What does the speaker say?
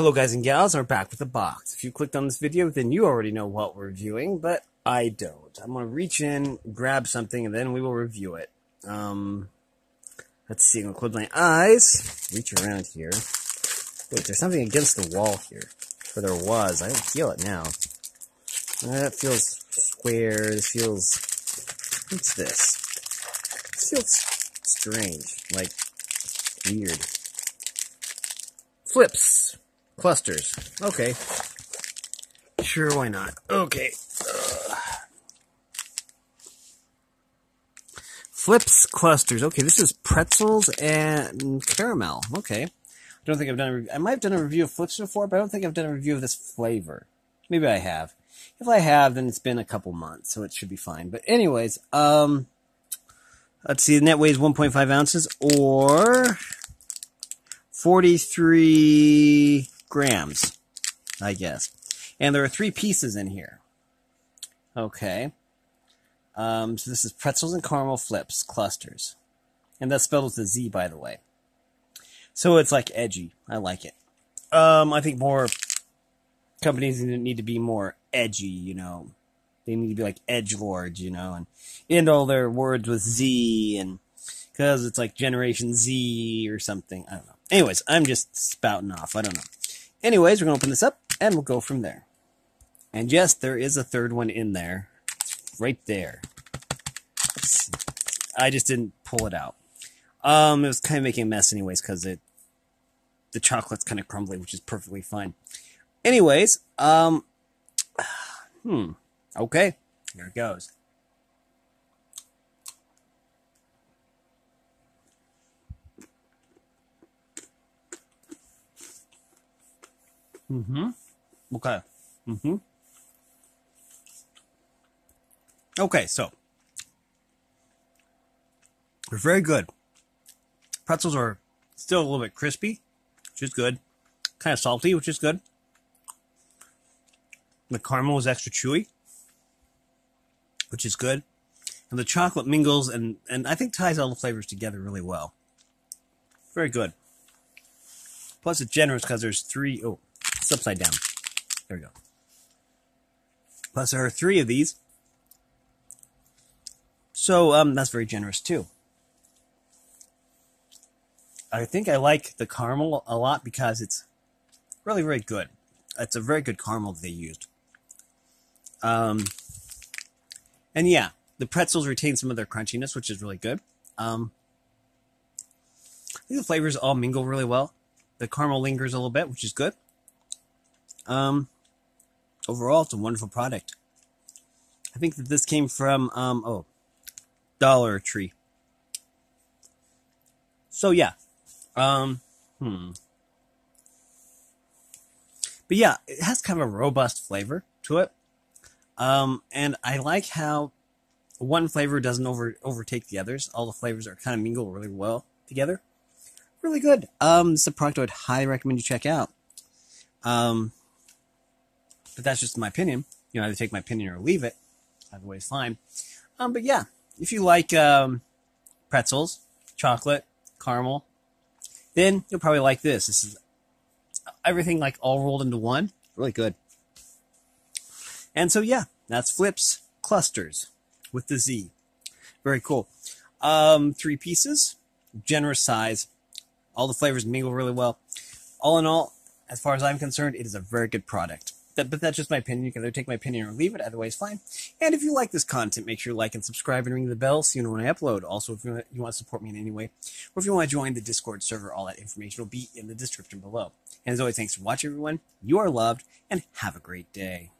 Hello guys and gals, we're back with a box. If you clicked on this video, then you already know what we're reviewing, but I don't. I'm gonna reach in, grab something, and then we will review it. Um, let's see, I'm gonna close my eyes, reach around here. Wait, there's something against the wall here. Or there was, I don't feel it now. That feels square, this feels, what's this? This feels strange, like, weird. Flipz. Clusterz. Okay. Sure, why not? Okay. Ugh. Flipz Clusterz. Okay, this is pretzels and caramel. Okay. I don't think I've done a I might have done a review of Flipz before, but I don't think I've done a review of this flavor. Maybe I have. If I have, then it's been a couple months, so it should be fine. But anyways, um, let's see, the net weighs 1.5 ounces or 43 grams, I guess. And there are three pieces in here. Okay. Um, so this is pretzels and caramel Flipz Clusterz. And that's spelled with a Z, by the way. So it's like edgy. I like it. Um, I think more companies need to be more edgy, you know. They need to be like edge lords, you know, and end all their words with Z and because it's like Generation Z or something. I don't know. Anyways, I'm just spouting off. I don't know. Anyways, we're going to open this up and we'll go from there. And yes, there is a third one in there. It's right there. I just didn't pull it out. Um, it was kind of making a mess anyways because it, the chocolate's kind of crumbly, which is perfectly fine. Anyways, um, hmm, okay, here it goes. Mm-hmm. Okay. Mm-hmm. Okay, so they're very good. Pretzels are still a little bit crispy, which is good. Kind of salty, which is good. The caramel is extra chewy, which is good. And the chocolate mingles and, and I think ties all the flavors together really well. Very good. Plus it's generous because there's three, oh, it's upside down. There we go. Plus there are three of these. So um, that's very generous too. I think I like the caramel a lot because it's really, very good. It's a very good caramel that they used. Um, and yeah, the pretzels retain some of their crunchiness, which is really good. Um, I think the flavors all mingle really well. The caramel lingers a little bit, which is good. Um, overall, it's a wonderful product. I think that this came from, um, oh, Dollar Tree. So yeah, um, hmm. But yeah, it has kind of a robust flavor to it. Um, and I like how one flavor doesn't over overtake the others. All the flavors are kind of mingle really well together. Really good. Um, it's a product I would highly recommend you check out. Um, but that's just my opinion. You know, either take my opinion or leave it. Either way is fine. Um, but yeah, if you like um, pretzels, chocolate, caramel, then you'll probably like this. This is everything like all rolled into one. Really good. And so yeah, that's Flipz Clusterz with the Z. Very cool. Um, three pieces, generous size. All the flavors mingle really well. All in all, as far as I'm concerned, it is a very good product. That, but that's just my opinion. You can either take my opinion or leave it. Either way Otherwise, fine. And if you like this content, make sure you like and subscribe and ring the bell so you know when I upload. Also, if you want to support me in any way, or if you want to join the Discord server, all that information will be in the description below. And as always, thanks for watching, everyone. You are loved, and have a great day.